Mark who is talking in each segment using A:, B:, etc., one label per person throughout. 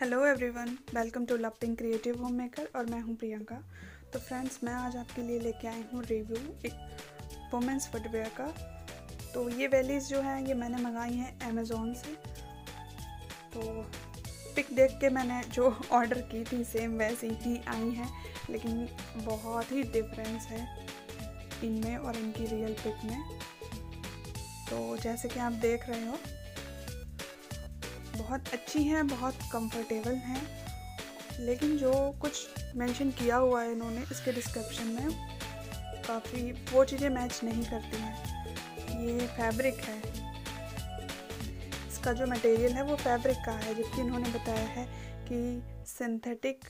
A: Hello everyone welcome to लपिंग creative home maker और मैं हूँ प्रियंका। तो फ्रेंड्स मैं आज आपके लिए लेके आई हूँ रिव्यू एक वुमेंस फुटवेयर का। तो ये वैलीज़ जो हैं, ये मैंने मंगाई हैं अमेज़ोन से। तो पिक देख के मैंने जो ऑर्डर की थी सेम वैसी ही आई हैं, लेकिन बहुत ही डिफरेंस है इनमें और इनकी रियल पिक में। तो जैसे कि आप देख रहे हो बहुत अच्छी हैं, बहुत कंफर्टेबल हैं। लेकिन जो कुछ मेंशन किया हुआ है इन्होंने इसके डिस्क्रिप्शन में, काफ़ी वो चीज़ें मैच नहीं करती हैं। ये फैब्रिक है। इसका जो मटेरियल है वो फैब्रिक का है, जबकि इन्होंने बताया है कि सिंथेटिक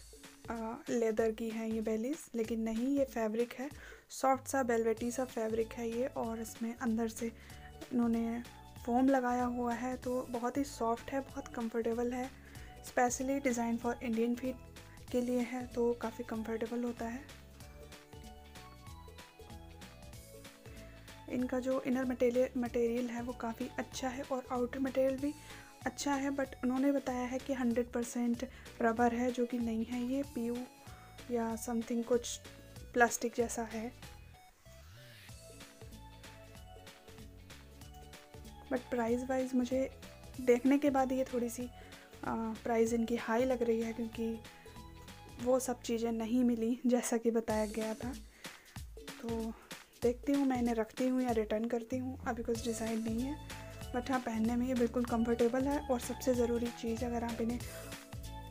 A: लेदर की हैं ये बेलीज लेकिन नहीं, ये फैब्रिक है। सॉफ्ट सा बेलवेटी सा फैब्रिक है ये, और इसमें अंदर से इन्होंने फोम लगाया हुआ है तो बहुत ही सॉफ्ट है, बहुत कंफर्टेबल है। Specially design for Indian feet के लिए है तो काफ़ी कंफर्टेबल होता है। इनका जो इनर मटेरियल मटेरियल है, वो काफ़ी अच्छा है और आउटर मटेरियल भी अच्छा है बट उन्होंने बताया है कि 100 परसेंट रबर है, जो कि नहीं है, ये पी या समथिंग कुछ प्लास्टिक जैसा है। बट प्राइस वाइज मुझे देखने के बाद ये थोड़ी सी प्राइस इनकी हाई लग रही है क्योंकि वो सब चीज़ें नहीं मिली, जैसा कि बताया गया था। तो देखती हूँ, मैं इन्हें रखती हूँ या रिटर्न करती हूँ। अभी कुछ डिज़ाइन नहीं है, बट हाँ पहनने में ये बिल्कुल कंफर्टेबल है और सबसे ज़रूरी चीज़ अगर आप इन्हें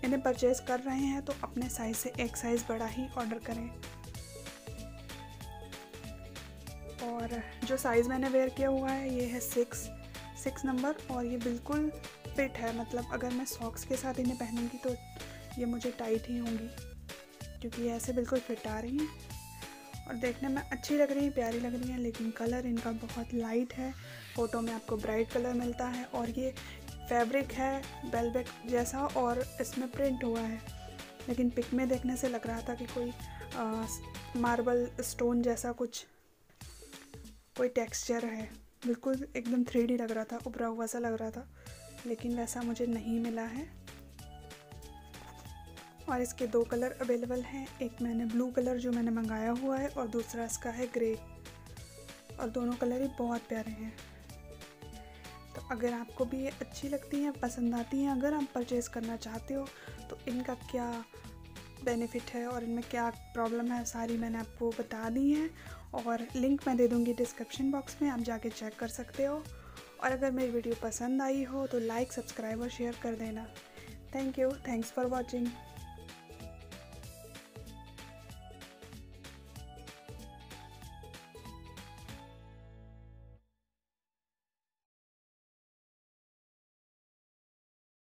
A: इन्हें परचेज़ कर रहे हैं तो अपने साइज़ से एक साइज़ बड़ा ही ऑर्डर करें। और जो साइज़ मैंने वेयर किया हुआ है, ये है सिक्स सिक्स नंबर और ये बिल्कुल फिट है। मतलब अगर मैं सॉक्स के साथ इन्हें पहनूँगी तो ये मुझे टाइट ही होंगी क्योंकि ये ऐसे बिल्कुल फिट आ रही हैं। और देखने में अच्छी लग रही है प्यारी लग रही है लेकिन कलर इनका बहुत लाइट है। फ़ोटो में आपको ब्राइट कलर मिलता है और ये फैब्रिक है वेलवेट जैसा और इसमें प्रिंट हुआ है। लेकिन पिक में देखने से लग रहा था कि कोई आ, मार्बल स्टोन जैसा कुछ कोई टेक्सचर है। बिल्कुल एकदम थ्री लग रहा था, उभरा हुआ सा लग रहा था, लेकिन वैसा मुझे नहीं मिला है। और इसके दो कलर अवेलेबल हैं, एक मैंने ब्लू कलर जो मैंने मंगाया हुआ है और दूसरा इसका है ग्रे। और दोनों कलर ही बहुत प्यारे हैं। तो अगर आपको भी ये अच्छी लगती हैं, पसंद आती हैं, अगर आप परचेज़ करना चाहते हो तो इनका क्या बेनिफिट है और इनमें क्या प्रॉब्लम है सारी मैंने आपको बता दी है और लिंक मैं दे दूँगी डिस्क्रिप्शन बॉक्स में, आप जाके चेक कर सकते हो। और अगर मेरी वीडियो पसंद आई हो तो लाइक, सब्सक्राइब और शेयर कर देना। Thank you thanks for watching